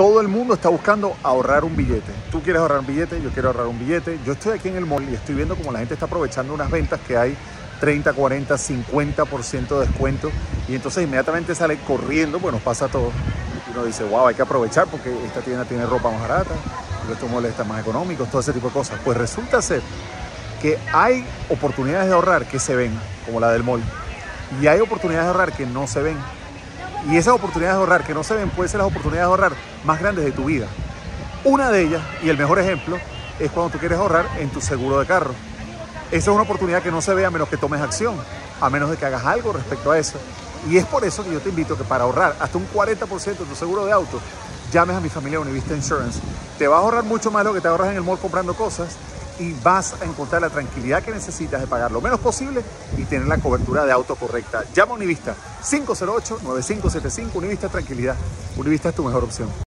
todo el mundo está buscando ahorrar un billete. Tú quieres ahorrar un billete, yo quiero ahorrar un billete. Yo estoy aquí en el mall y estoy viendo como la gente está aprovechando unas ventas que hay 30, 40, 50% de descuento. Y entonces inmediatamente sale corriendo, bueno, pasa todo. Y uno dice, wow, hay que aprovechar porque esta tienda tiene ropa más barata, estos malls están más económicos, todo ese tipo de cosas. Pues resulta ser que hay oportunidades de ahorrar que se ven, como la del mall, y hay oportunidades de ahorrar que no se ven. Y esas oportunidades de ahorrar que no se ven pueden ser las oportunidades de ahorrar más grandes de tu vida. Una de ellas, y el mejor ejemplo, es cuando tú quieres ahorrar en tu seguro de carro. Esa es una oportunidad que no se ve a menos que tomes acción, a menos de que hagas algo respecto a eso. Y es por eso que yo te invito que para ahorrar hasta un 40% de tu seguro de auto, llames a mi familia Univista Insurance. Te va a ahorrar mucho más lo que te ahorras en el mall comprando cosas y vas a encontrar la tranquilidad que necesitas de pagar lo menos posible y tener la cobertura de auto correcta. Llama a Univista 508-9575, Univista Tranquilidad. Univista es tu mejor opción.